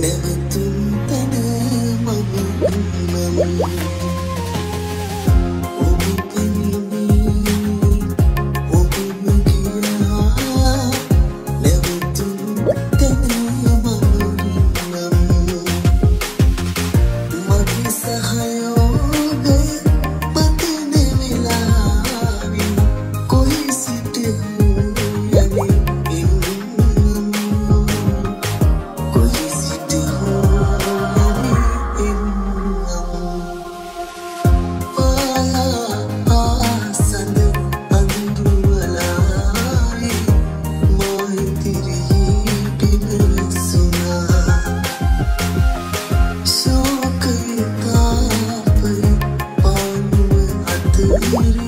never 음.